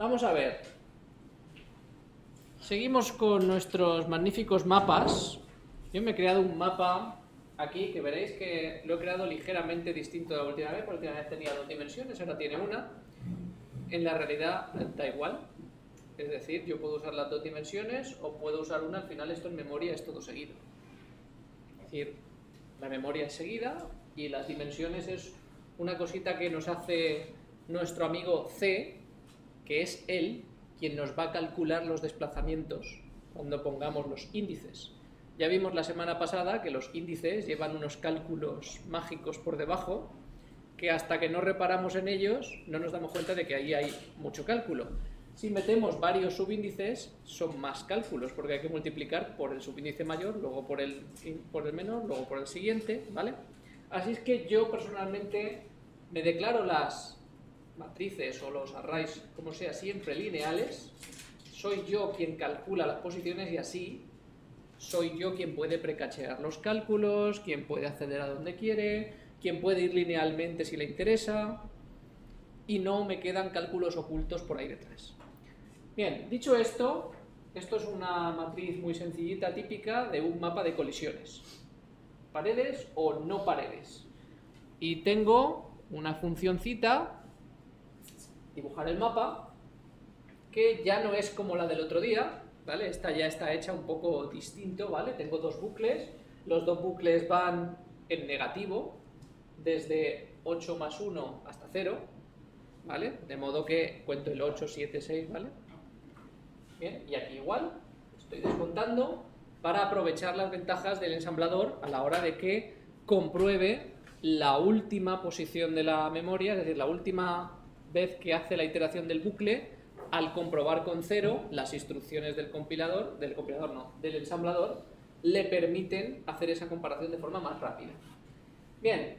Vamos a ver. Seguimos con nuestros magníficos mapas. Yo me he creado un mapa aquí que veréis que lo he creado ligeramente distinto de la última vez, porque la última vez tenía dos dimensiones, ahora tiene una. En la realidad da igual. Es decir, yo puedo usar las dos dimensiones o puedo usar una, al final esto en memoria es todo seguido. Es decir, la memoria es seguida y las dimensiones es una cosita que nos hace nuestro amigo C, que es él quien nos va a calcular los desplazamientos cuando pongamos los índices. Ya vimos la semana pasada que los índices llevan unos cálculos mágicos por debajo que hasta que no reparamos en ellos no nos damos cuenta de que ahí hay mucho cálculo. Si metemos varios subíndices son más cálculos porque hay que multiplicar por el subíndice mayor, luego por el, por el menor, luego por el siguiente, ¿vale? Así es que yo personalmente me declaro las matrices o los arrays, como sea, siempre lineales. Soy yo quien calcula las posiciones y así soy yo quien puede precachear los cálculos, quien puede acceder a donde quiere, quien puede ir linealmente si le interesa y no me quedan cálculos ocultos por ahí detrás. Bien, dicho esto, esto es una matriz muy sencillita, típica de un mapa de colisiones. Paredes o no paredes. Y tengo una funcióncita, dibujar el mapa, que ya no es como la del otro día, ¿vale? Esta ya está hecha un poco distinto, ¿vale? Tengo dos bucles, los dos bucles van en negativo, desde 8 más 1 hasta 0, ¿vale? De modo que cuento el 8, 7, 6, ¿vale? Bien, y aquí igual, estoy descontando para aprovechar las ventajas del ensamblador a la hora de que compruebe la última posición de la memoria, es decir, la última vez que hace la iteración del bucle, al comprobar con cero las instrucciones del compilador, del compilador no, del ensamblador, le permiten hacer esa comparación de forma más rápida. Bien,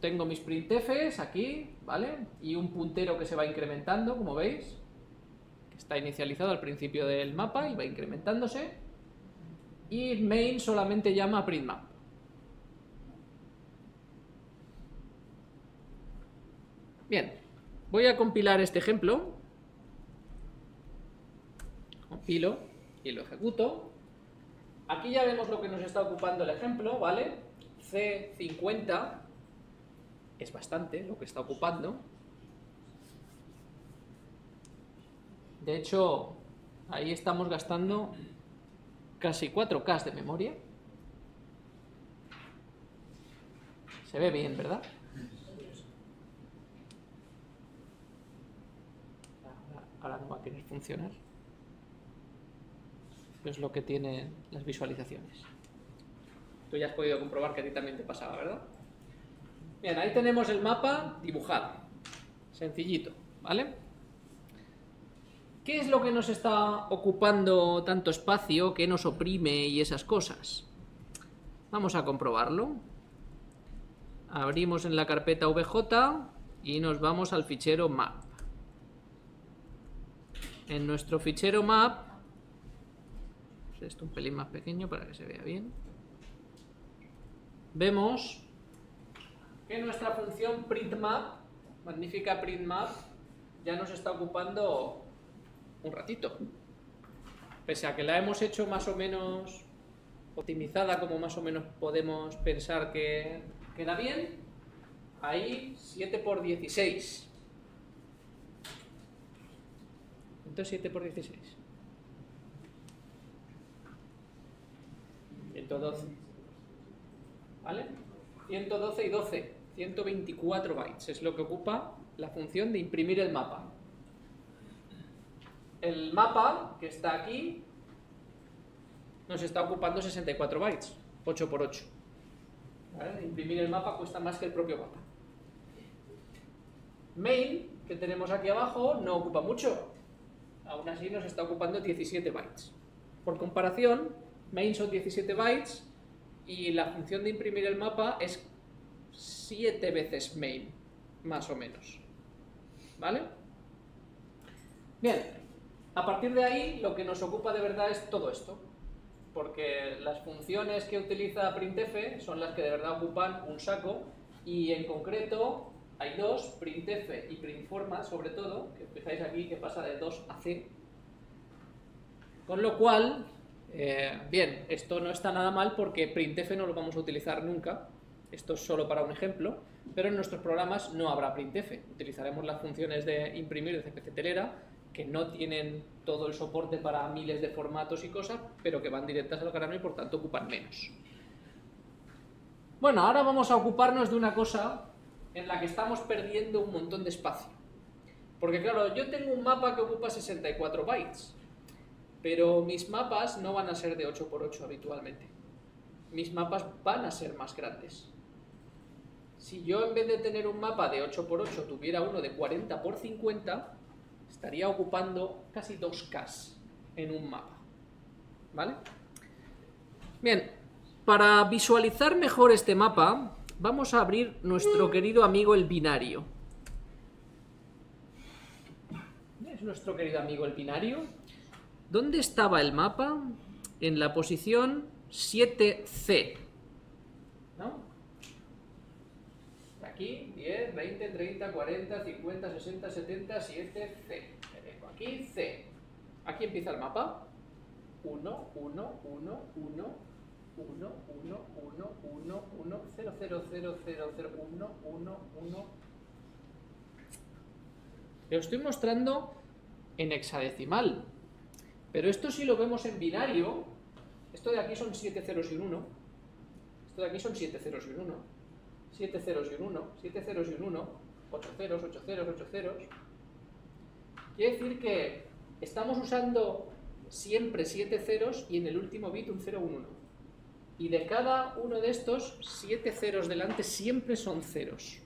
tengo mis printfs aquí, ¿vale? Y un puntero que se va incrementando, como veis, que está inicializado al principio del mapa y va incrementándose. Y main solamente llama printmap. Bien, voy a compilar este ejemplo. Compilo y lo ejecuto. Aquí ya vemos lo que nos está ocupando el ejemplo, ¿vale? C50 es bastante lo que está ocupando. De hecho, ahí estamos gastando casi 4K de memoria. Se ve bien, ¿verdad? Ahora, no va a querer funcionar. Es lo que tienen las visualizaciones. Tú ya has podido comprobar que a ti también te pasaba, ¿verdad? Bien, ahí tenemos el mapa dibujado. Sencillito, ¿vale? ¿Qué es lo que nos está ocupando tanto espacio, que nos oprime y esas cosas? Vamos a comprobarlo. Abrimos en la carpeta VJ y nos vamos al fichero map. En nuestro fichero map, esto un pelín más pequeño para que se vea bien, vemos que nuestra función printMap, magnífica printMap, ya nos está ocupando un ratito. Pese a que la hemos hecho más o menos optimizada, como más o menos podemos pensar que queda bien, ahí 7 por 16. Entonces 7 por 16. 112. ¿Vale? 112 y 12. 124 bytes es lo que ocupa la función de imprimir el mapa. El mapa que está aquí nos está ocupando 64 bytes, 8 por 8. Imprimir el mapa cuesta más que el propio mapa. Main, que tenemos aquí abajo, no ocupa mucho. Aún así nos está ocupando 17 bytes. Por comparación, main son 17 bytes y la función de imprimir el mapa es 7 veces main, más o menos. ¿Vale? Bien, a partir de ahí lo que nos ocupa de verdad es todo esto, porque las funciones que utiliza printf son las que de verdad ocupan un saco y en concreto hay dos, printf y printforma sobre todo, que fijáis aquí que pasa de 2 a c. Con lo cual, eh, bien, esto no está nada mal porque printf no lo vamos a utilizar nunca, esto es solo para un ejemplo, pero en nuestros programas no habrá printf, utilizaremos las funciones de imprimir de CPC Telera, que no tienen todo el soporte para miles de formatos y cosas, pero que van directas al grano y por tanto ocupan menos. Bueno, ahora vamos a ocuparnos de una cosa en la que estamos perdiendo un montón de espacio. Porque claro, yo tengo un mapa que ocupa 64 bytes, pero mis mapas no van a ser de 8x8 habitualmente. Mis mapas van a ser más grandes. Si yo en vez de tener un mapa de 8x8 tuviera uno de 40x50, estaría ocupando casi 2K en un mapa. ¿Vale? Bien, para visualizar mejor este mapa, vamos a abrir nuestro querido amigo el binario. ¿Es nuestro querido amigo el binario? ¿Dónde estaba el mapa? En la posición 7C. ¿No? Aquí, 10, 20, 30, 40, 50, 60, 70, 7, C. Aquí, C. Aquí empieza el mapa. 1, 1, 1, 1, 1, 1, 1, 1, 1, 0, 0, 0, 0, 0, 1, 1, 1. Lo estoy mostrando en hexadecimal. Pero esto si lo vemos en binario, esto de aquí son 7 ceros y un 1. Esto de aquí son 7 ceros y un 1. 7 ceros y un 1. 7 ceros y un 1. 8 ceros, 8 ceros, 8 ceros. Quiere decir que estamos usando siempre 7 ceros y en el último bit un 0, un 1. Y de cada uno de estos, siete ceros delante siempre son ceros.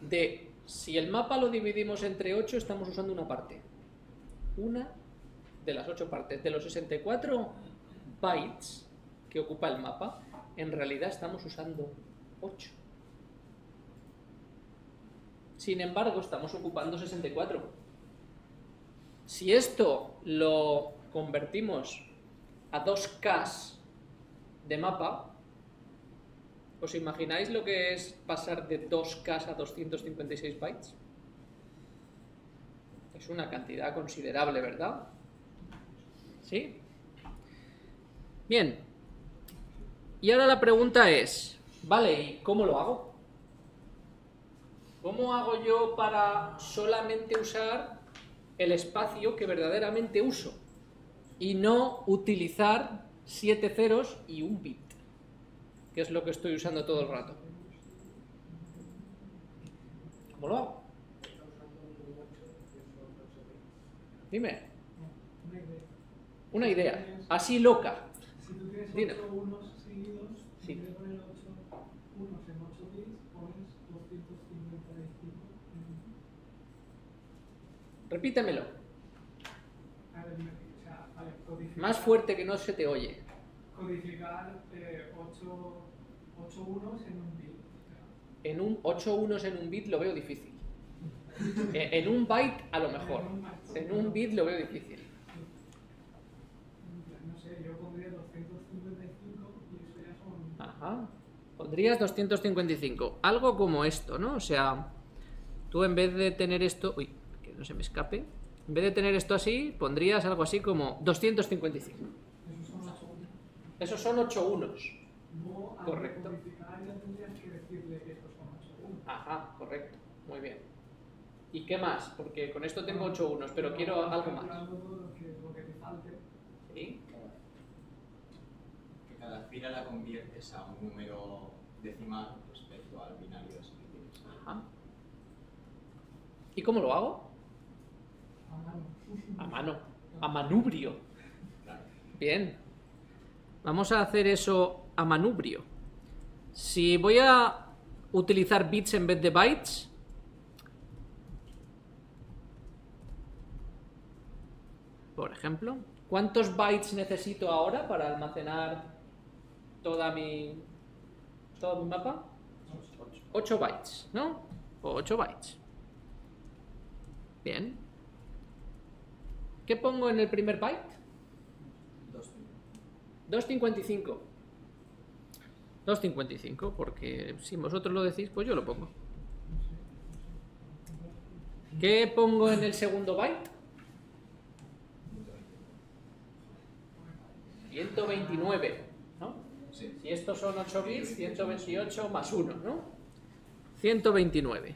De, si el mapa lo dividimos entre 8, estamos usando una parte. Una de las 8 partes. De los 64 bytes que ocupa el mapa, en realidad estamos usando 8. Sin embargo, estamos ocupando 64. Si esto lo convertimos a 2K de mapa, ¿os imagináis lo que es pasar de 2K a 256 bytes? Es una cantidad considerable, ¿verdad? ¿Sí? Bien. Y ahora la pregunta es, vale, ¿y cómo lo hago? ¿Cómo hago yo para solamente usar el espacio que verdaderamente uso? Y no utilizar siete ceros y un bit, que es lo que estoy usando todo el rato. ¿Cómo lo hago? Dime. Una idea. Así loca. Si tú tienes Dime. 8 unos seguidos, Sí. en vez de poner 8 unos en 8 bits, pones 255. Repítemelo. A ver, me- o sea, vale, codificar, Más fuerte que no se te oye. Codificar 8 unos en un bit. En un 8 unos en un bit lo veo difícil. E- En un byte a lo mejor. En un bit lo veo difícil. No sé, yo pondría 255 y eso ya son. Ajá. Pondrías 255. Algo como esto, ¿no? O sea, tú en vez de tener esto... Uy, que no se me escape. En vez de tener esto así, pondrías algo así como 255. Esos son 8 unos. Esos son 8 unos. Luego, al Correcto. codificar ya tendrías que decirle que esos son 8 unos. Ajá, correcto. Muy bien. ¿Y qué más? Porque con esto tengo 8 unos, pero quiero algo más. ¿Sí? que cada fila la conviertes a un número decimal respecto al binario ese que tienes. Ajá. ¿Y cómo lo hago? A mano. A manubrio. Bien. Vamos a hacer eso a manubrio. Si voy a utilizar bits en vez de bytes, por ejemplo, ¿cuántos bytes necesito ahora para almacenar toda mi todo mi mapa? 8 bytes, ¿no? O 8 bytes. Bien. ¿Qué pongo en el primer byte? Dos. 2.55. 255, porque si vosotros lo decís, pues yo lo pongo. ¿Qué pongo en el segundo byte? 129, ¿no? Sí. Si estos son 8 bits, 128 más 1, ¿no? 129.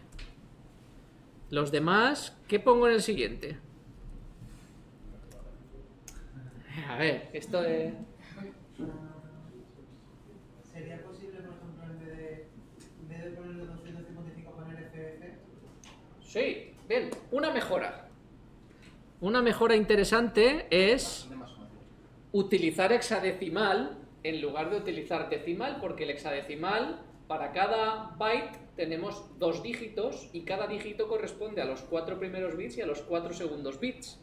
Los demás, ¿qué pongo en el siguiente? A ver, esto de... ¿Sería posible, por ejemplo, en vez de, en vez de ponerle 255 poner FF? Sí, bien, una mejora. Una mejora interesante es utilizar hexadecimal en lugar de utilizar decimal, porque el hexadecimal, para cada byte tenemos dos dígitos y cada dígito corresponde a los cuatro primeros bits y a los cuatro segundos bits.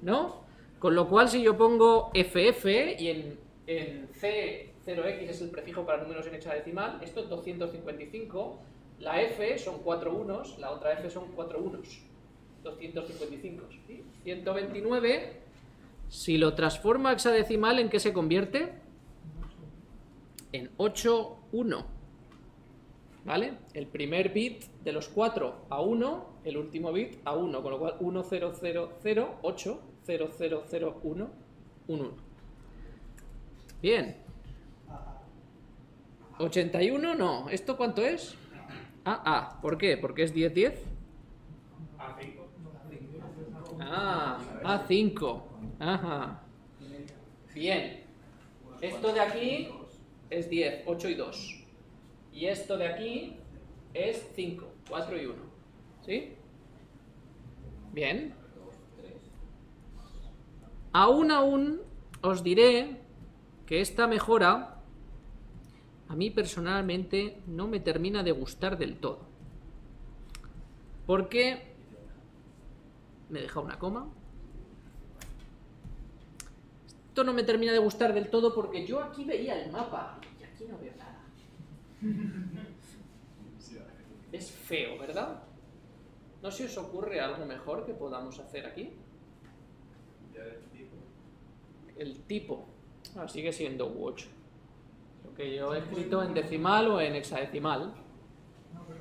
¿No? Con lo cual, si yo pongo FF y en, en C0x es el prefijo para números en hexadecimal, esto es 255, la F son cuatro unos, la otra F son cuatro unos. 255. ¿sí? 129 si lo transformo a hexadecimal, ¿en qué se convierte? En 8, 1. ¿Vale? El primer bit de los 4 a 1, el último bit a 1, con lo cual 1, 0, 0, 0, 8, 0, 0, 0, 1, 1, 1. Bien. 81 no. ¿Esto cuánto es? Ah, ah. ¿Por qué? ¿Porque es 10, 10? Ah, A5. Ajá. Bien. Esto de aquí es 10, 8 y 2. Y esto de aquí es 5, 4 y 1. ¿Sí? Bien. Aún, aún os diré que esta mejora a mí personalmente no me termina de gustar del todo. Porque me deja una coma. Esto no me termina de gustar del todo porque yo aquí veía el mapa y aquí no veo nada. Es feo, ¿verdad? ¿No se os ocurre algo mejor que podamos hacer aquí? El tipo. Ah, sigue siendo U8. Lo que yo he escrito en decimal o en hexadecimal. No, pero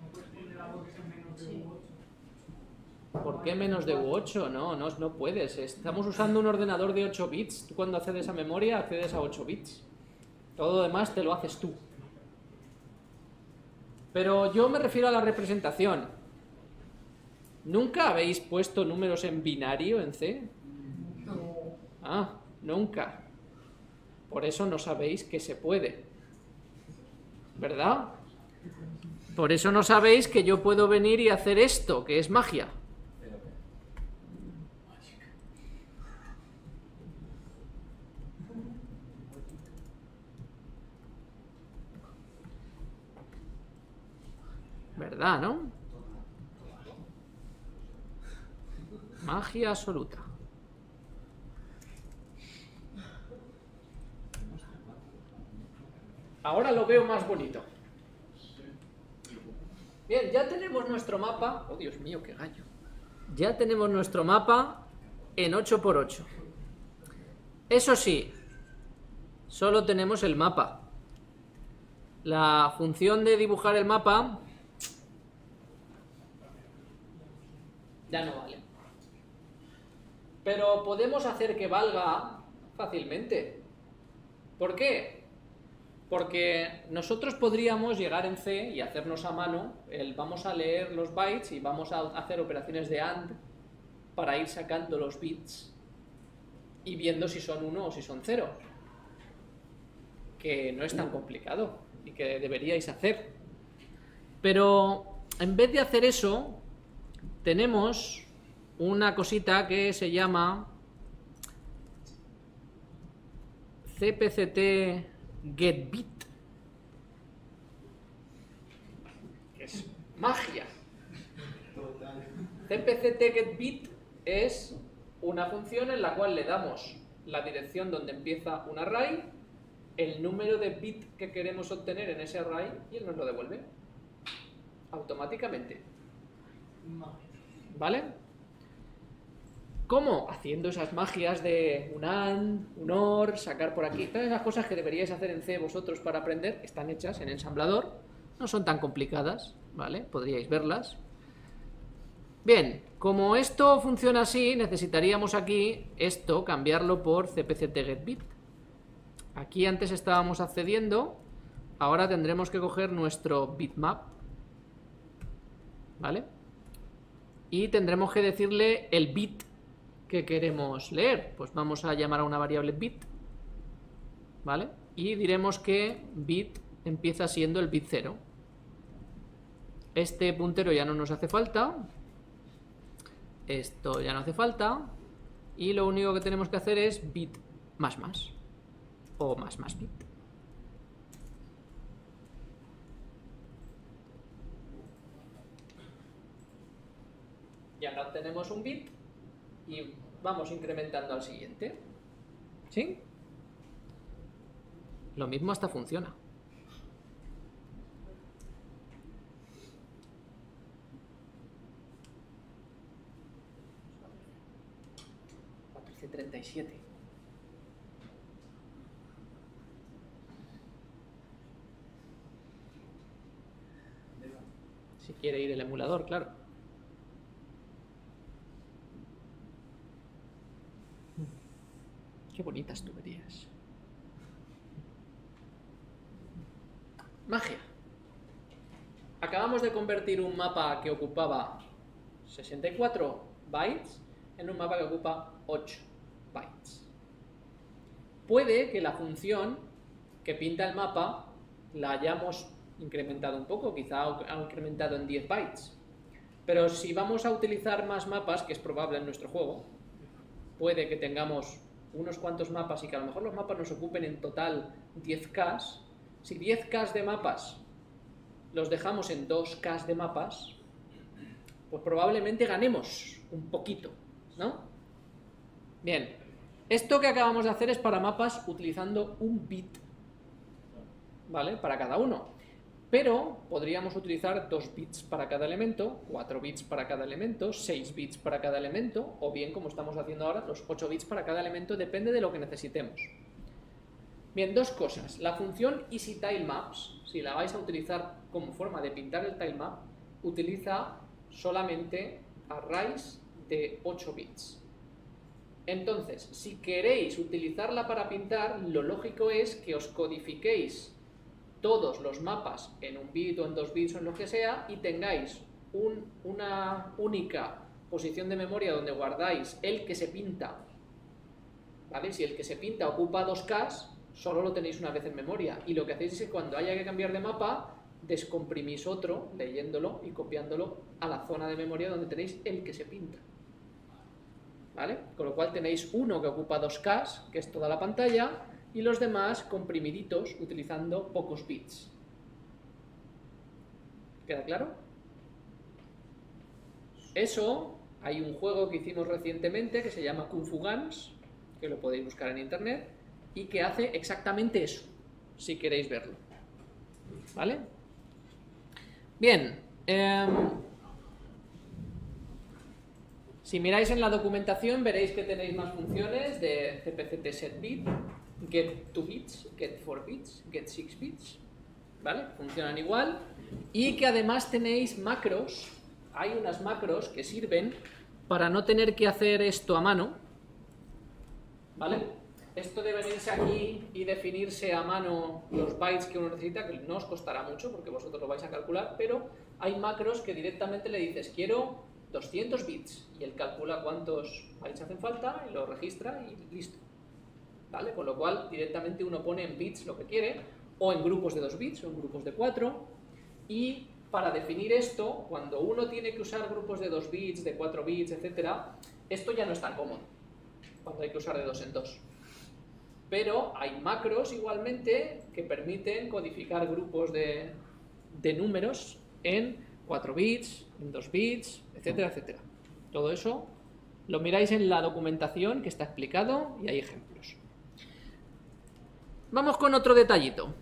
no puedes poner algo que sea menos de U8. ¿Por qué menos de U8? No, no, no puedes. Estamos usando un ordenador de 8 bits. Tú cuando accedes a memoria accedes a 8 bits. Todo lo demás te lo haces tú. Pero yo me refiero a la representación. ¿Nunca habéis puesto números en binario en C? Ah, nunca. Por eso no sabéis que se puede. ¿Verdad? Por eso no sabéis que yo puedo venir y hacer esto, que es magia. ¿Verdad, no? Magia absoluta. Ahora lo veo más bonito. Bien, ya tenemos nuestro mapa. Oh, Dios mío, qué gallo. Ya tenemos nuestro mapa en 8x8. Eso sí, solo tenemos el mapa. La función de dibujar el mapa ya no vale. Pero podemos hacer que valga fácilmente. ¿Por qué? Porque nosotros podríamos llegar en C y hacernos a mano el vamos a leer los bytes y vamos a hacer operaciones de AND para ir sacando los bits y viendo si son 1 o si son 0. Que no es tan complicado y que deberíais hacer. Pero en vez de hacer eso, tenemos una cosita que se llama CPCT getBit. Que es magia. CPCT getBit es una función en la cual le damos la dirección donde empieza un array, el número de bit que queremos obtener en ese array y él nos lo devuelve automáticamente. ¿Vale? ¿Cómo? Haciendo esas magias de un AND, un OR, sacar por aquí. Todas esas cosas que deberíais hacer en C vosotros para aprender están hechas en ensamblador. No son tan complicadas, ¿vale? Podríais verlas. Bien, como esto funciona así, necesitaríamos aquí esto, cambiarlo por cpct-getBit. Aquí antes estábamos accediendo, ahora tendremos que coger nuestro bitmap, ¿vale? Y tendremos que decirle el bit que queremos leer. Pues vamos a llamar a una variable bit, ¿vale? Y diremos que bit empieza siendo el bit 0. Este puntero ya no nos hace falta, esto ya no hace falta. Y lo único que tenemos que hacer es bit más más. O más más bit. Y ahora tenemos un bit y vamos incrementando al siguiente. ¿Sí? Lo mismo hasta funciona. 37. Si quiere ir el emulador, claro. Bonitas tuberías. Magia. Acabamos de convertir un mapa que ocupaba 64 bytes en un mapa que ocupa 8 bytes. Puede que la función que pinta el mapa la hayamos incrementado un poco, quizá ha incrementado en 10 bytes. Pero si vamos a utilizar más mapas, que es probable en nuestro juego, puede que tengamos unos cuantos mapas y que a lo mejor los mapas nos ocupen en total 10K. Si 10K de mapas los dejamos en 2K de mapas, pues probablemente ganemos un poquito, ¿no? Bien, esto que acabamos de hacer es para mapas utilizando un bit, ¿vale? Para cada uno. Pero podríamos utilizar dos bits para cada elemento, cuatro bits para cada elemento, seis bits para cada elemento, o bien, como estamos haciendo ahora, los 8 bits para cada elemento, depende de lo que necesitemos. Bien, dos cosas. La función EasyTileMaps, si la vais a utilizar como forma de pintar el tilemap, utiliza solamente arrays de 8 bits. Entonces, si queréis utilizarla para pintar, lo lógico es que os codifiquéis todos los mapas en un bit o en dos bits o en lo que sea y tengáis una única posición de memoria donde guardáis el que se pinta. ¿Vale? Si el que se pinta ocupa 2K, solo lo tenéis una vez en memoria. Y lo que hacéis es que cuando haya que cambiar de mapa, descomprimís otro, leyéndolo y copiándolo a la zona de memoria donde tenéis el que se pinta. ¿vale? Con lo cual tenéis uno que ocupa 2K, que es toda la pantalla, y los demás comprimiditos utilizando pocos bits. ¿Queda claro? Eso, hay un juego que hicimos recientemente que se llama Kung Fu Guns, que lo podéis buscar en internet, y que hace exactamente eso, si queréis verlo. ¿Vale? Bien, eh, si miráis en la documentación veréis que tenéis más funciones de cpct setBit, get 2 bits, get 4 bits, get 6 bits, ¿vale? Funcionan igual. Y que además tenéis macros, hay unas macros que sirven para no tener que hacer esto a mano, ¿vale? Esto de venirse aquí y definirse a mano los bytes que uno necesita, que no os costará mucho porque vosotros lo vais a calcular, pero hay macros que directamente le dices, quiero 200 bits y él calcula cuántos bytes hacen falta y lo registra y listo. ¿Vale? Con lo cual directamente uno pone en bits lo que quiere o en grupos de 2 bits o en grupos de 4 y para definir esto, cuando uno tiene que usar grupos de 2 bits, de 4 bits, etcétera, esto ya no es tan cómodo cuando hay que usar de 2 en 2. Pero hay macros igualmente que permiten codificar grupos de, de números en 4 bits, en 2 bits, etcétera, etcétera. Todo eso lo miráis en la documentación que está explicado y hay ejemplos. Vamos con otro detallito.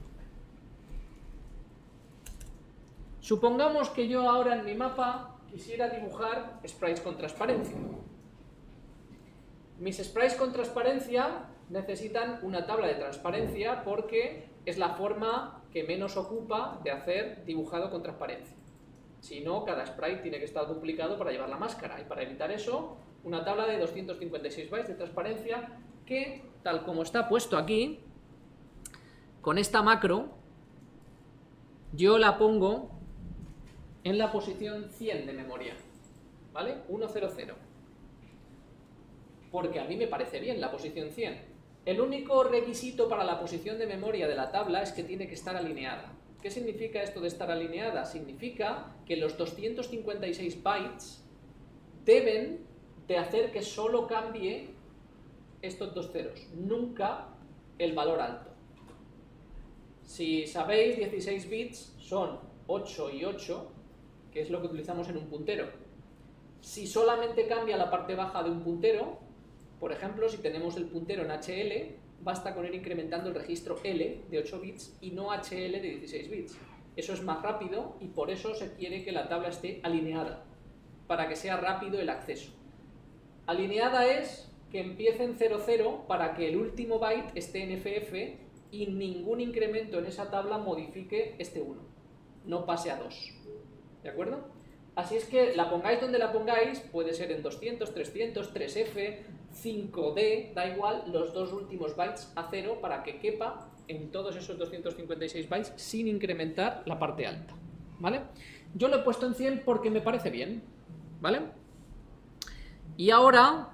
Supongamos que yo ahora en mi mapa quisiera dibujar sprites con transparencia. Mis sprites con transparencia necesitan una tabla de transparencia porque es la forma que menos ocupa de hacer dibujado con transparencia. Si no, cada sprite tiene que estar duplicado para llevar la máscara. Y para evitar eso, una tabla de 256 bytes de transparencia que, tal como está puesto aquí, con esta macro, yo la pongo en la posición 100 de memoria. ¿Vale? 100. Porque a mí me parece bien la posición 100. El único requisito para la posición de memoria de la tabla es que tiene que estar alineada. ¿Qué significa esto de estar alineada? Significa que los 256 bytes deben de hacer que solo cambie estos dos ceros, nunca el valor alto. Si sabéis, 16 bits son 8 y 8, que es lo que utilizamos en un puntero. Si solamente cambia la parte baja de un puntero, por ejemplo, si tenemos el puntero en HL, basta con ir incrementando el registro L de 8 bits y no HL de 16 bits. Eso es más rápido y por eso se quiere que la tabla esté alineada, para que sea rápido el acceso. Alineada es que empiece en 00 para que el último byte esté en FF y ningún incremento en esa tabla modifique este 1, no pase a 2. ¿De acuerdo? Así es que la pongáis donde la pongáis, puede ser en 200, 300, 3F, 5D, da igual, los dos últimos bytes a cero para que quepa en todos esos 256 bytes sin incrementar la parte alta, ¿vale? Yo lo he puesto en 100 porque me parece bien, ¿vale? Y ahora,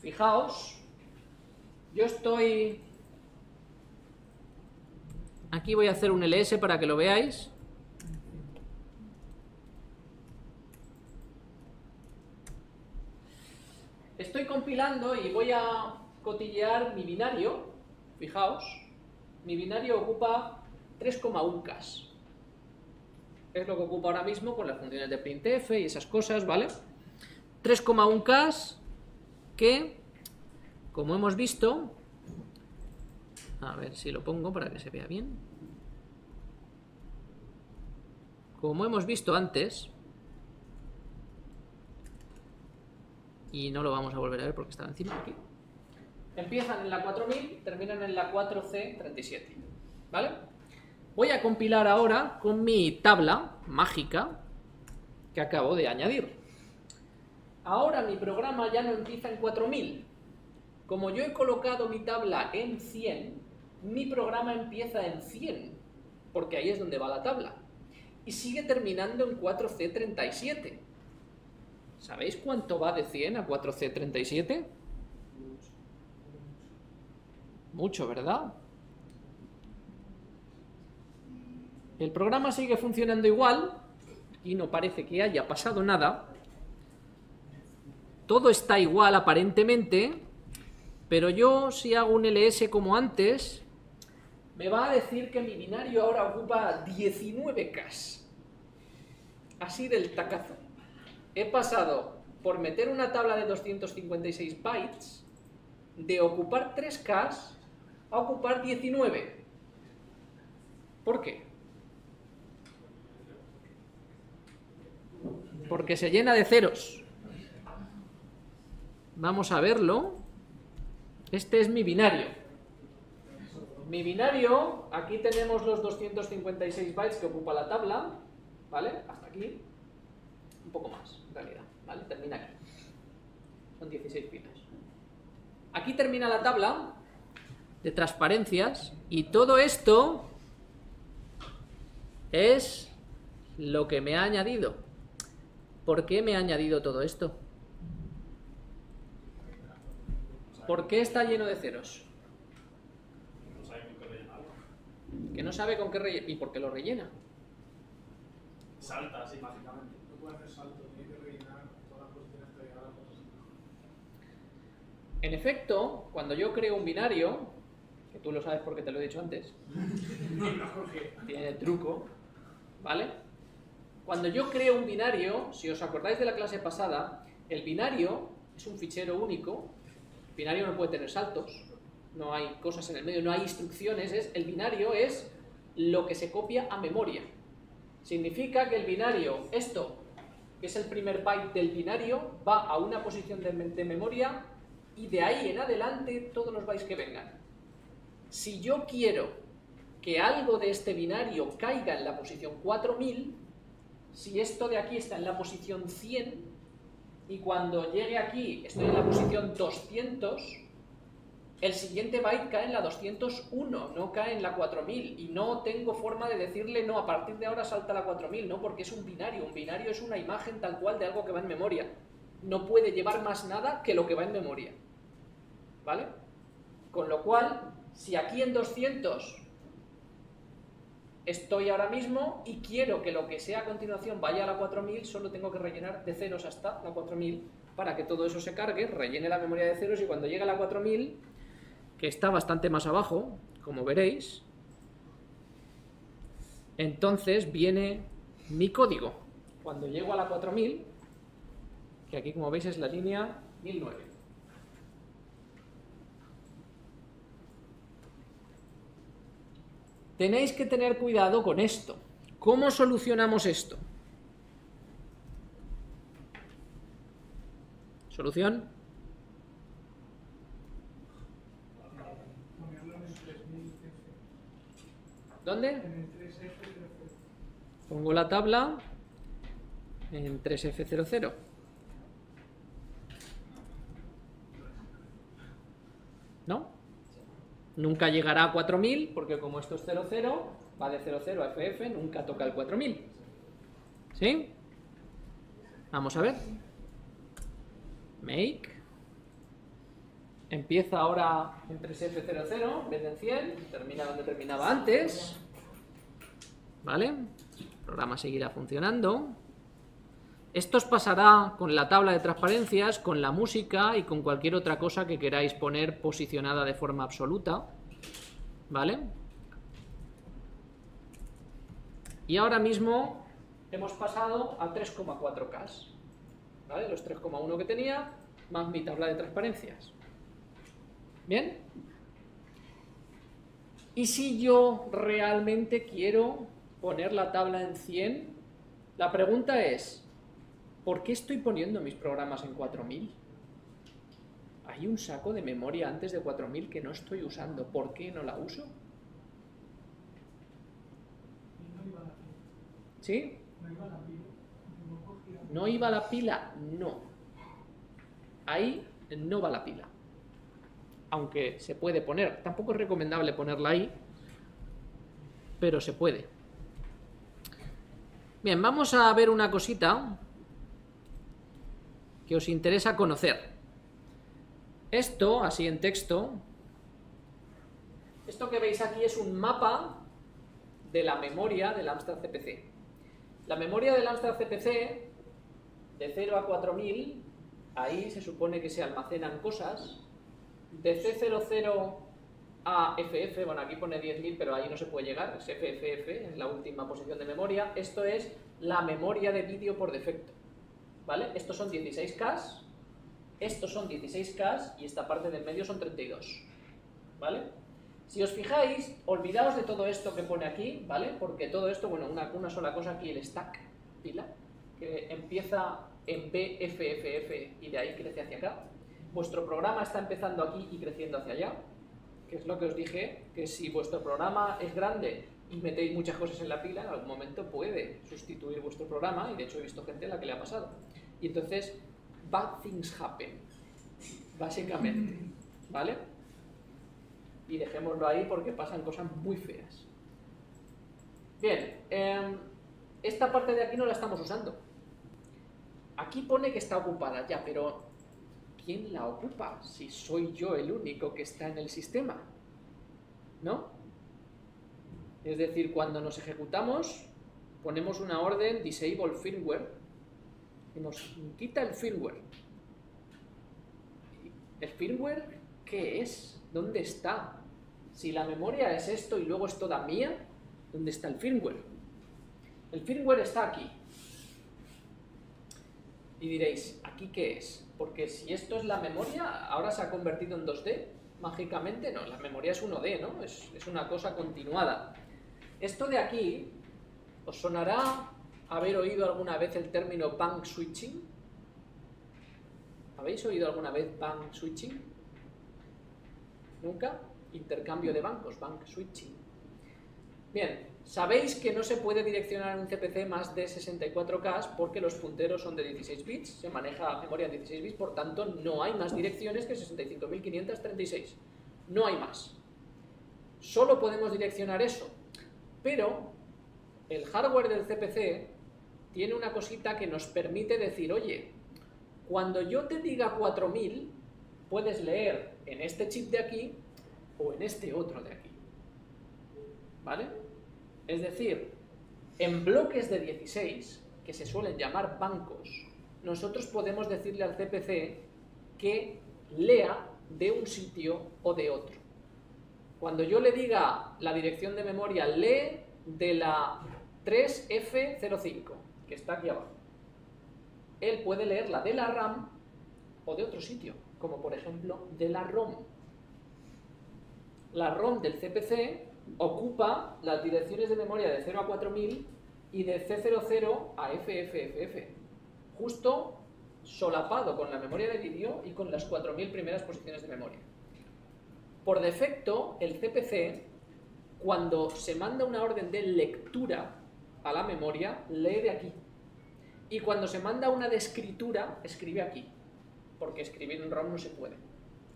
fijaos, yo estoy... Aquí voy a hacer un ls para que lo veáis. Estoy compilando y voy a cotillear mi binario. Fijaos, mi binario ocupa 3,1K. Es lo que ocupa ahora mismo con las funciones de printf y esas cosas, ¿vale? 3,1K que, como hemos visto, a ver si lo pongo para que se vea bien. Como hemos visto antes, y no lo vamos a volver a ver porque estaba encima aquí. Empiezan en la 4000, terminan en la 4C37. ¿Vale? Voy a compilar ahora con mi tabla mágica que acabo de añadir. Ahora mi programa ya no empieza en 4000. Como yo he colocado mi tabla en 100, mi programa empieza en 100, porque ahí es donde va la tabla. Y sigue terminando en 4C37. ¿Sabéis cuánto va de 100 a 4C37? Mucho, ¿verdad? El programa sigue funcionando igual y no parece que haya pasado nada. Todo está igual aparentemente, pero yo si hago un ls como antes, me va a decir que mi binario ahora ocupa 19K. Así del tacazo he pasado por meter una tabla de 256 bytes de ocupar 3K a ocupar 19. ¿Por qué? Porque se llena de ceros. Vamos a verlo. Este es mi binario. Mi binario, aquí tenemos los 256 bytes que ocupa la tabla, ¿vale? Hasta aquí. Un poco más realidad. ¿vale? Termina aquí. Son 16 filas. Aquí termina la tabla de transparencias y todo esto es lo que me ha añadido. ¿Por qué me ha añadido todo esto? ¿Por qué está lleno de ceros? Que no sabe con qué rellenar. ¿Y por qué lo rellena? Salta así mágicamente. No puede hacer salto, tiene que rellenar todas las posiciones que hay ahora. En efecto, cuando yo creo un binario, que tú lo sabes porque te lo he dicho antes, tiene truco, ¿vale? Cuando yo creo un binario, si os acordáis de la clase pasada, el binario es un fichero único, el binario no puede tener saltos, no hay cosas en el medio, no hay instrucciones, es, el binario es lo que se copia a memoria. Significa que el binario, esto, que es el primer byte del binario, va a una posición de, de memoria y de ahí en adelante todos los bytes que vengan. Si yo quiero que algo de este binario caiga en la posición 4000, si esto de aquí está en la posición 100 y cuando llegue aquí estoy en la posición 200, el siguiente byte cae en la 201, no cae en la 4000 y no tengo forma de decirle no, a partir de ahora salta la 4000, no, porque es un binario, un binario es una imagen tal cual de algo que va en memoria. No puede llevar más nada que lo que va en memoria. ¿Vale? Con lo cual, si aquí en 200 estoy ahora mismo y quiero que lo que sea a continuación vaya a la 4000, solo tengo que rellenar de ceros hasta la 4000 para que todo eso se cargue, rellene la memoria de ceros y cuando llegue a la 4000, que está bastante más abajo, como veréis, entonces viene mi código. Cuando llego a la 4000, que aquí como veis es la línea 1009. Tenéis que tener cuidado con esto. ¿Cómo solucionamos esto? ¿Solución? Ponerlo en el 3000 ¿Dónde? En el 3F00. Pongo la tabla en 3F00. ¿No? Nunca llegará a 4000 porque como esto es 00, va de 00 a FF, nunca toca el 4000. ¿Sí? Vamos a ver. Make. Empieza ahora en 3F00, en vez en 100, termina donde terminaba antes. ¿Vale? El programa seguirá funcionando. Esto os pasará con la tabla de transparencias, con la música y con cualquier otra cosa que queráis poner posicionada de forma absoluta. ¿Vale? Y ahora mismo hemos pasado a 3,4K. ¿Vale? Los 3,1 que tenía, más mi tabla de transparencias. ¿Bien? ¿Y si yo realmente quiero poner la tabla en 100? La pregunta es, ¿por qué estoy poniendo mis programas en 4000? Hay un saco de memoria antes de 4000 que no estoy usando. ¿Por qué no la uso? ¿Sí? No iba la pila. No cogía. ¿No iba la pila? No. Ahí no va la pila. Aunque se puede poner. Tampoco es recomendable ponerla ahí, pero se puede. Bien, vamos a ver una cosita que os interesa conocer. Esto, así en texto, esto que veis aquí es un mapa de la memoria del Amstrad CPC. La memoria del Amstrad CPC, de 0 a 4000, ahí se supone que se almacenan cosas. De C00 a FF, bueno, aquí pone 10.000, pero ahí no se puede llegar, es FFF, es la última posición de memoria. Esto es la memoria de vídeo por defecto. ¿Vale? Estos son 16K, estos son 16K y esta parte del medio son 32. ¿Vale? Si os fijáis, olvidaos de todo esto que pone aquí, ¿vale? Porque todo esto, bueno, una, una sola cosa aquí, el stack, pila, que empieza en BFFF y de ahí crece hacia acá. Vuestro programa está empezando aquí y creciendo hacia allá, que es lo que os dije, que si vuestro programa es grande y metéis muchas cosas en la pila, en algún momento puede sustituir vuestro programa, y de hecho he visto gente a la que le ha pasado. Y entonces, bad things happen, básicamente, ¿vale? Y dejémoslo ahí porque pasan cosas muy feas. Bien, eh, esta parte de aquí no la estamos usando. Aquí pone que está ocupada ya, pero ¿quién la ocupa si soy yo el único que está en el sistema? ¿No? Es decir, cuando nos ejecutamos, ponemos una orden disable firmware y nos quita el firmware. ¿El firmware qué es? ¿Dónde está? Si la memoria es esto y luego es toda mía, ¿dónde está el firmware? El firmware está aquí. Y diréis, ¿aquí qué es? Porque si esto es la memoria, ahora se ha convertido en 2D, mágicamente no, la memoria es 1D, ¿no? Es, es una cosa continuada. Esto de aquí, ¿os sonará haber oído alguna vez el término bank switching? ¿Habéis oído alguna vez bank switching? ¿Nunca? Intercambio de bancos, bank switching. Bien, sabéis que no se puede direccionar en un CPC más de 64K porque los punteros son de 16 bits, se maneja memoria en 16 bits, por tanto no hay más direcciones que 65.536. No hay más. Solo podemos direccionar eso. Pero el hardware del CPC tiene una cosita que nos permite decir, oye, cuando yo te diga 4000, puedes leer en este chip de aquí o en este otro de aquí. ¿Vale? Es decir, en bloques de 16, que se suelen llamar bancos, nosotros podemos decirle al CPC que lea de un sitio o de otro. Cuando yo le diga la dirección de memoria, lee de la 3F05, que está aquí abajo. Él puede leerla de la RAM o de otro sitio, como por ejemplo de la ROM. La ROM del CPC ocupa las direcciones de memoria de 0 a 4000 y de C00 a FFFF, justo solapado con la memoria de vídeo y con las 4000 primeras posiciones de memoria. Por defecto, el CPC, cuando se manda una orden de lectura a la memoria, lee de aquí. Y cuando se manda una de escritura, escribe aquí, porque escribir en ROM no se puede.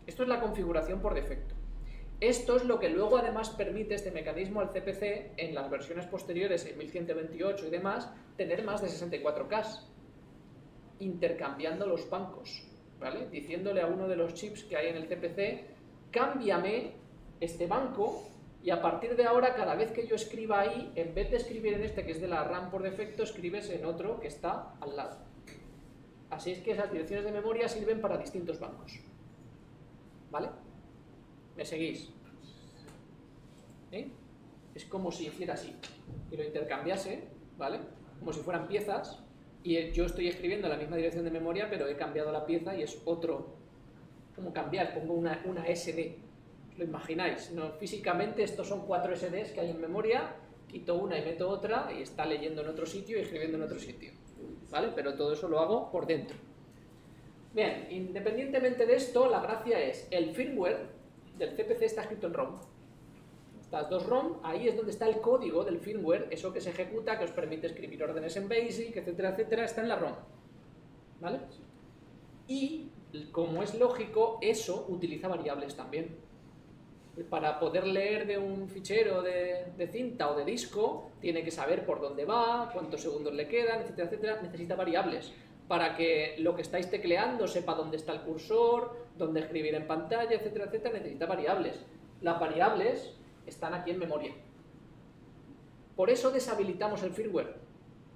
Esto es la configuración por defecto. Esto es lo que luego además permite este mecanismo al CPC en las versiones posteriores, en 1128 y demás, tener más de 64K, intercambiando los bancos, ¿vale? Diciéndole a uno de los chips que hay en el CPC, cámbiame este banco y a partir de ahora cada vez que yo escriba ahí, en vez de escribir en este que es de la RAM por defecto, escribes en otro que está al lado. Así es que esas direcciones de memoria sirven para distintos bancos. ¿Vale? ¿Me seguís? ¿Eh? Es como si hiciera así y lo intercambiase, ¿vale? Como si fueran piezas y yo estoy escribiendo la misma dirección de memoria, pero he cambiado la pieza y es otro. ¿Cómo cambiar? Pongo una, una SD. ¿Lo imagináis? No, físicamente estos son cuatro SDs que hay en memoria, quito una y meto otra y está leyendo en otro sitio y escribiendo en otro sitio. ¿Vale? Pero todo eso lo hago por dentro. Bien, independientemente de esto, la gracia es el firmware del CPC está escrito en ROM. Estas dos ROM, ahí es donde está el código del firmware, eso que se ejecuta, que os permite escribir órdenes en BASIC, etcétera, etcétera, está en la ROM. ¿Vale? Y, como es lógico, eso utiliza variables también. Para poder leer de un fichero de, cinta o de disco, tiene que saber por dónde va, cuántos segundos le quedan, etcétera, etcétera. Necesita variables para que lo que estáis tecleando sepa dónde está el cursor, dónde escribir en pantalla, etcétera, etcétera, necesita variables. Las variables están aquí en memoria. Por eso deshabilitamos el firmware,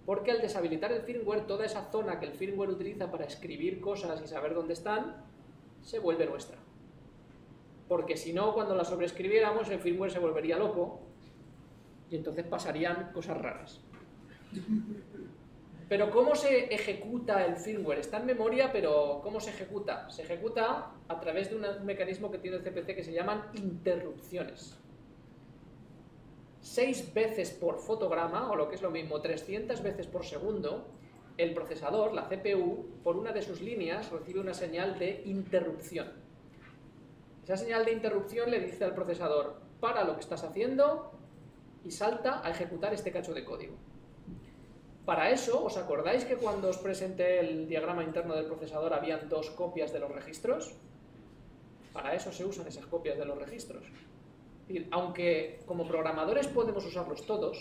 porque al deshabilitar el firmware, toda esa zona que el firmware utiliza para escribir cosas y saber dónde están, se vuelve nuestra. Porque si no, cuando la sobreescribiéramos, el firmware se volvería loco y entonces pasarían cosas raras. Pero ¿cómo se ejecuta el firmware? Está en memoria, pero ¿cómo se ejecuta? Se ejecuta a través de un mecanismo que tiene el CPC que se llaman interrupciones. Seis veces por fotograma, o lo que es lo mismo, 300 veces por segundo, el procesador, la CPU, por una de sus líneas recibe una señal de interrupción. Esa señal de interrupción le dice al procesador, para lo que estás haciendo y salta a ejecutar este cacho de código. Para eso, ¿os acordáis que cuando os presenté el diagrama interno del procesador habían dos copias de los registros? Para eso se usan esas copias de los registros. Y aunque como programadores podemos usarlos todos,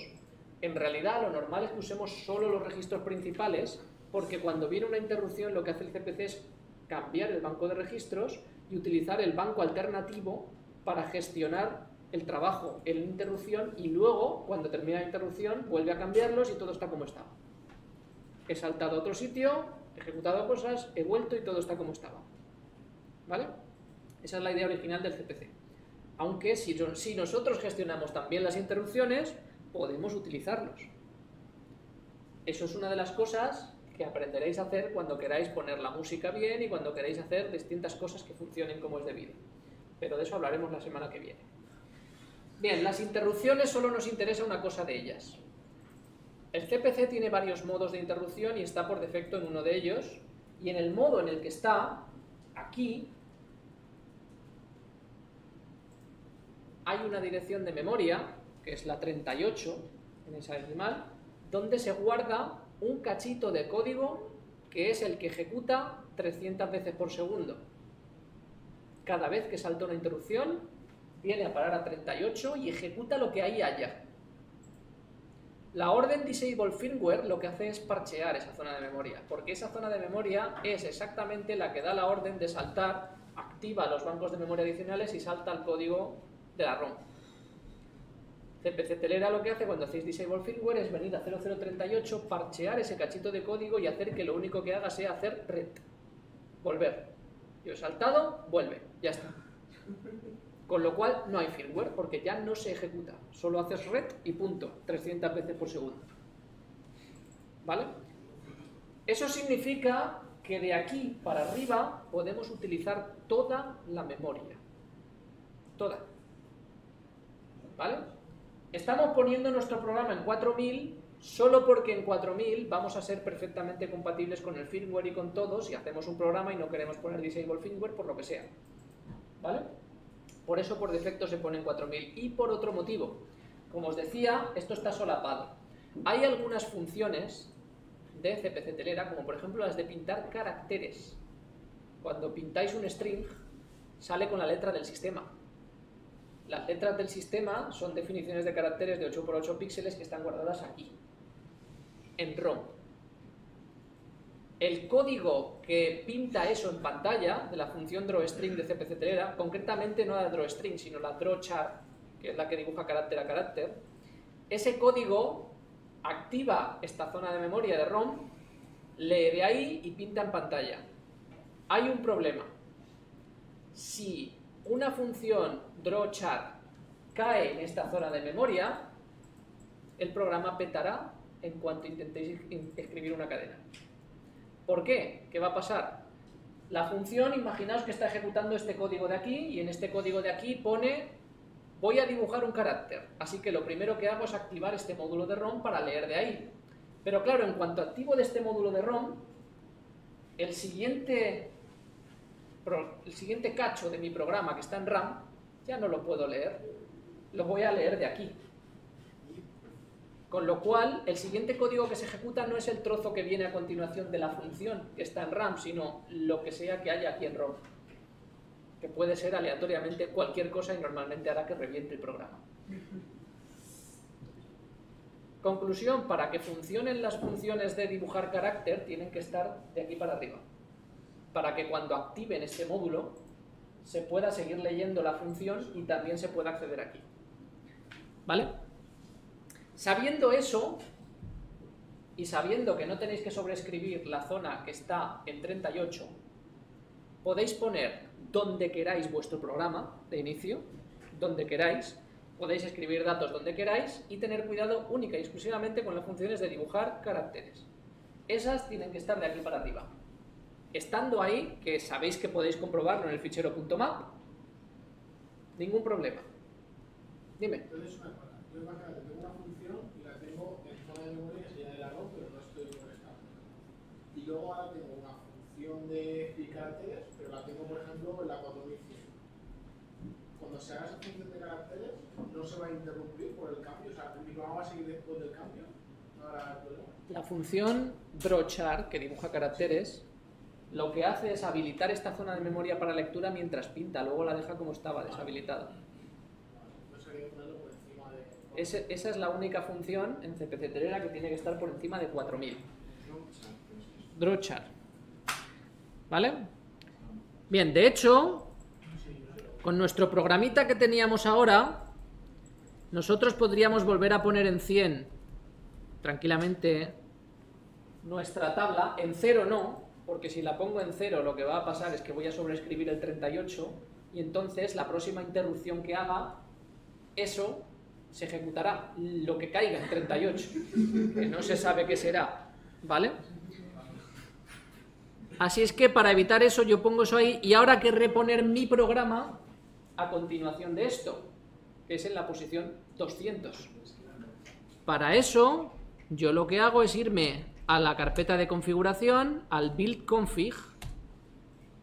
en realidad lo normal es que usemos solo los registros principales, porque cuando viene una interrupción lo que hace el CPC es cambiar el banco de registros y utilizar el banco alternativo para gestionar el trabajo en interrupción y luego, cuando termina la interrupción, vuelve a cambiarlos y todo está como estaba. He saltado a otro sitio, he ejecutado cosas, he vuelto y todo está como estaba. ¿Vale? Esa es la idea original del CPC. Aunque si, si nosotros gestionamos también las interrupciones, podemos utilizarlos. Eso es una de las cosas que aprenderéis a hacer cuando queráis poner la música bien y cuando queráis hacer distintas cosas que funcionen como es debido. Pero de eso hablaremos la semana que viene. Bien, las interrupciones solo nos interesa una cosa de ellas. El CPC tiene varios modos de interrupción y está por defecto en uno de ellos. Y en el modo en el que está, aquí hay una dirección de memoria, que es la 38 en esa decimal, donde se guarda un cachito de código que es el que ejecuta 300 veces por segundo. Cada vez que salta una interrupción, viene a parar a 38 y ejecuta lo que ahí haya. La orden disable firmware lo que hace es parchear esa zona de memoria, porque esa zona de memoria es exactamente la que da la orden de saltar, activa los bancos de memoria adicionales y salta el código de la ROM. CPC Telera lo que hace cuando hacéis disable firmware es venir a 0038, parchear ese cachito de código y hacer que lo único que haga sea hacer red. Volver. Yo he saltado, vuelve. Ya está. Con lo cual no hay firmware porque ya no se ejecuta. Solo haces red y punto. 300 veces por segundo. ¿Vale? Eso significa que de aquí para arriba podemos utilizar toda la memoria. Toda. ¿Vale? Estamos poniendo nuestro programa en 4000 solo porque en 4000 vamos a ser perfectamente compatibles con el firmware y con todos y hacemos un programa y no queremos poner disable firmware por lo que sea. ¿Vale? Por eso por defecto se pone en 4000. Y por otro motivo, como os decía, esto está solapado. Hay algunas funciones de CPC Telera, como por ejemplo las de pintar caracteres. Cuando pintáis un string, sale con la letra del sistema. Las letras del sistema son definiciones de caracteres de 8x8 píxeles que están guardadas aquí, en ROM. El código que pinta eso en pantalla de la función drawString de CPC Telera, concretamente no la drawString, sino la drawChar, que es la que dibuja carácter a carácter, ese código activa esta zona de memoria de ROM, lee de ahí y pinta en pantalla. Hay un problema. Si una función drawChar cae en esta zona de memoria, el programa petará en cuanto intentéis escribir una cadena. ¿Por qué? ¿Qué va a pasar? La función, imaginaos que está ejecutando este código de aquí y en este código de aquí pone voy a dibujar un carácter. Así que lo primero que hago es activar este módulo de ROM para leer de ahí. Pero claro, en cuanto activo de este módulo de ROM, el siguiente, el siguiente cacho de mi programa que está en RAM ya no lo puedo leer. Lo voy a leer de aquí. Con lo cual, el siguiente código que se ejecuta no es el trozo que viene a continuación de la función que está en RAM, sino lo que sea que haya aquí en ROM. Que puede ser aleatoriamente cualquier cosa y normalmente hará que reviente el programa. Conclusión, para que funcionen las funciones de dibujar carácter tienen que estar de aquí para arriba. Para que cuando activen este módulo se pueda seguir leyendo la función y también se pueda acceder aquí. ¿Vale? Sabiendo eso, y sabiendo que no tenéis que sobreescribir la zona que está en 38, podéis poner donde queráis vuestro programa de inicio, donde queráis, podéis escribir datos donde queráis y tener cuidado única y exclusivamente con las funciones de dibujar caracteres. Esas tienen que estar de aquí para arriba. Estando ahí, que sabéis que podéis comprobarlo en el fichero .map, ningún problema. Dime. Entonces, una cosa, yo tengo una función y la tengo en zona de memoria que sería de la ROM, pero no estoy molestando. Y luego ahora tengo una función de caracteres, pero la tengo, por ejemplo, en la 4100. Cuando se haga esa función de caracteres, no se va a interrumpir por el cambio, o sea, mi programa va a seguir después del cambio. No habrá problema. La función drawchar, que dibuja caracteres, lo que hace es habilitar esta zona de memoria para lectura mientras pinta, luego la deja como estaba, deshabilitada. esa es la única función en CPC Telera que tiene que estar por encima de 4000. Drawchar. ¿Vale? Bien, de hecho, con nuestro programita que teníamos ahora, nosotros podríamos volver a poner en 100 tranquilamente nuestra tabla, en 0 no, porque si la pongo en 0 lo que va a pasar es que voy a sobreescribir el 38 y entonces la próxima interrupción que haga, eso se ejecutará, lo que caiga en 38, que no se sabe qué será, ¿vale? Así es que para evitar eso yo pongo eso ahí y ahora que reponer mi programa a continuación de esto, que es en la posición 200. Para eso yo lo que hago es irme a la carpeta de configuración, al build config,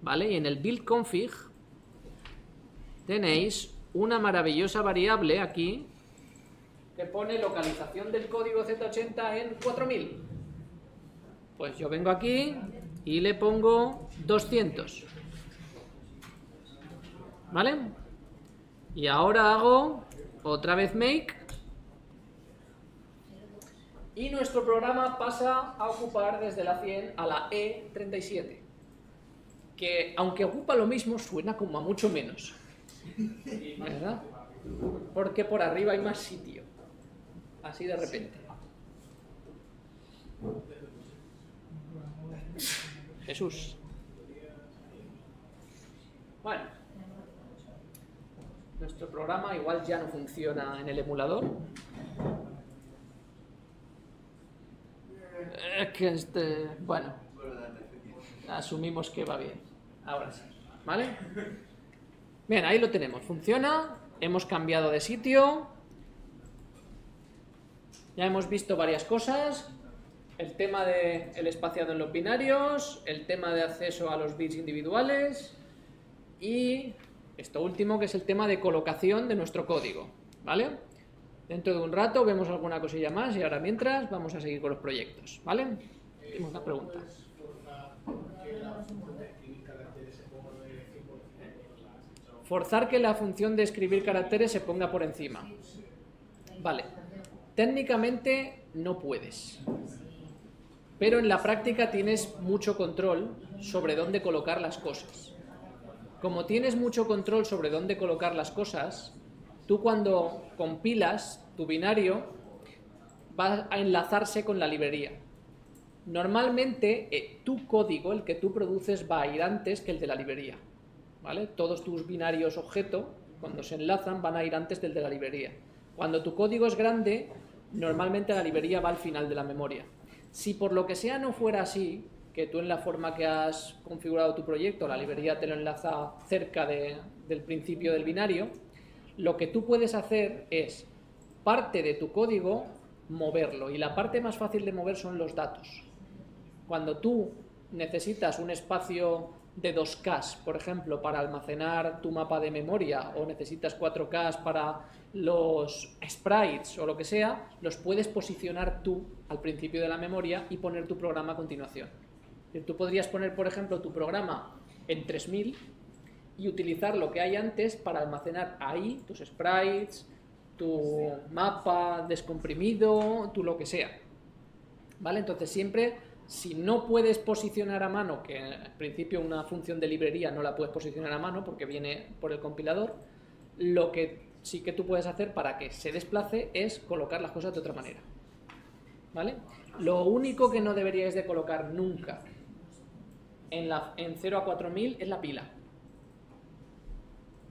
¿vale? Y en el build config tenéis una maravillosa variable aquí que pone localización del código Z80 en 4000. Pues yo vengo aquí y le pongo 200. ¿Vale? Y ahora hago otra vez make. Y nuestro programa pasa a ocupar desde la 100 a la E37. Que aunque ocupa lo mismo, suena como a mucho menos. ¿Verdad? Porque por arriba hay más sitio. Así de repente. Jesús. Bueno. Nuestro programa igual ya no funciona en el emulador. Que este, bueno, asumimos que va bien. Ahora sí, ¿vale? Bien, ahí lo tenemos. Funciona. Hemos cambiado de sitio. Ya hemos visto varias cosas. El tema del el espaciado en los binarios, el tema de acceso a los bits individuales y esto último que es el tema de colocación de nuestro código. ¿Vale? Dentro de un rato vemos alguna cosilla más y ahora mientras vamos a seguir con los proyectos. ¿Vale? Tenemos una pregunta. Forzar que la función de escribir caracteres se ponga por encima. Vale. Técnicamente no puedes. Pero en la práctica tienes mucho control sobre dónde colocar las cosas. Como tienes mucho control sobre dónde colocar las cosas, tú cuando compilas tu binario va a enlazarse con la librería. Normalmente eh, tu código, el que tú produces, va a ir antes que el de la librería. ¿vale? Todos tus binarios objeto, cuando se enlazan, van a ir antes del de la librería. Cuando tu código es grande, normalmente la librería va al final de la memoria. Si por lo que sea no fuera así, que tú en la forma que has configurado tu proyecto, la librería te lo enlaza cerca del principio del binario, lo que tú puedes hacer es parte de tu código moverlo. Y la parte más fácil de mover son los datos. Cuando tú necesitas un espacio de 2K, por ejemplo, para almacenar tu mapa de memoria o necesitas 4K para los sprites o lo que sea, los puedes posicionar tú al principio de la memoria y poner tu programa a continuación. Tú podrías poner, por ejemplo, tu programa en 3000 y utilizar lo que hay antes para almacenar ahí tus sprites, tu mapa descomprimido, tu lo que sea. ¿Vale? Entonces siempre si no puedes posicionar a mano, que en principio una función de librería no la puedes posicionar a mano porque viene por el compilador, lo que sí que tú puedes hacer para que se desplace es colocar las cosas de otra manera. ¿Vale? Lo único que no deberíais de colocar nunca en, la, en 0 a 4000 es la pila.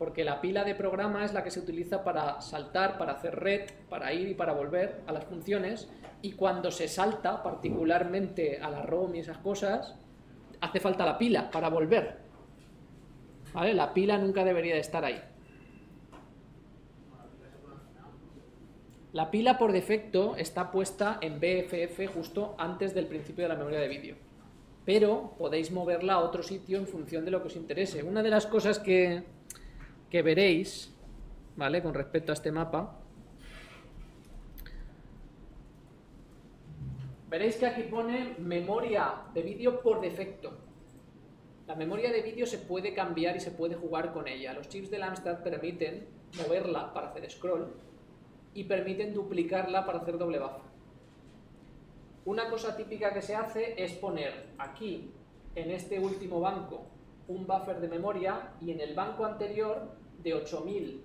Porque la pila de programa es la que se utiliza para saltar, para hacer red, para ir y para volver a las funciones y cuando se salta, particularmente a la ROM y esas cosas, hace falta la pila para volver. ¿Vale? La pila nunca debería de estar ahí. La pila por defecto está puesta en BFF justo antes del principio de la memoria de vídeo. Pero podéis moverla a otro sitio en función de lo que os interese. Una de las cosas que, que veréis, ¿vale? Con respecto a este mapa, Veréis que aquí pone memoria de vídeo por defecto. La memoria de vídeo se puede cambiar y se puede jugar con ella. Los chips del Amstrad permiten moverla para hacer scroll y permiten duplicarla para hacer doble buffer. Una cosa típica que se hace es poner aquí, en este último banco, un buffer de memoria y en el banco anterior de 8000,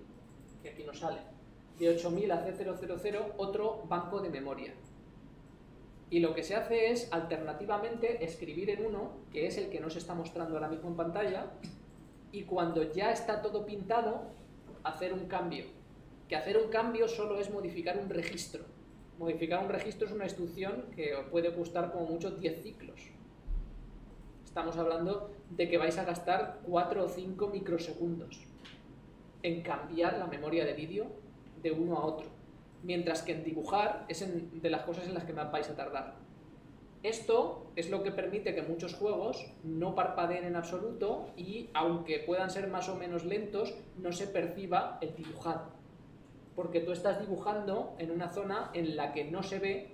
que aquí no sale, de 8000 a C000 otro banco de memoria. Y lo que se hace es, alternativamente, escribir en uno, que es el que nos está mostrando ahora mismo en pantalla, y cuando ya está todo pintado, hacer un cambio. Que hacer un cambio solo es modificar un registro. Modificar un registro es una instrucción que os puede costar como mucho 10 ciclos. Estamos hablando de que vais a gastar 4 o 5 microsegundos en cambiar la memoria de vídeo de uno a otro mientras que en dibujar es de las cosas en las que más vais a tardar. Esto es lo que permite que muchos juegos no parpadeen en absoluto y, aunque puedan ser más o menos lentos, no se perciba el dibujado. Porque tú estás dibujando en una zona en la que no se ve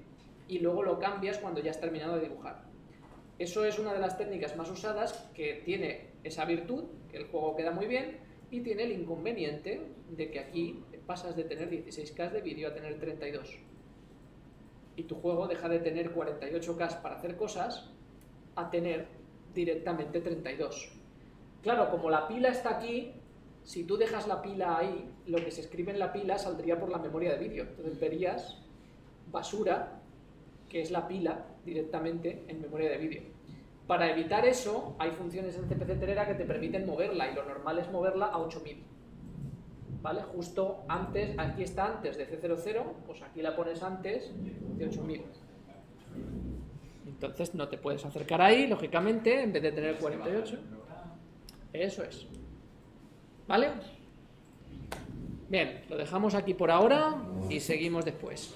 y luego lo cambias cuando ya has terminado de dibujar. Eso es una de las técnicas más usadas que tiene esa virtud, que el juego queda muy bien, y tiene el inconveniente de que aquí pasas de tener 16K de vídeo a tener 32 y tu juego deja de tener 48K para hacer cosas a tener directamente 32. Claro, como la pila está aquí, si tú dejas la pila ahí, lo que se escribe en la pila saldría por la memoria de vídeo. Entonces verías basura, que es la pila, directamente en memoria de vídeo. Para evitar eso, hay funciones en CPC Telera que te permiten moverla y lo normal es moverla a 8000. ¿vale? Justo antes, aquí está antes de C00, pues aquí la pones antes de 8000. Entonces no te puedes acercar ahí, lógicamente, en vez de tener 48. Eso es. ¿Vale? Bien, lo dejamos aquí por ahora y seguimos después.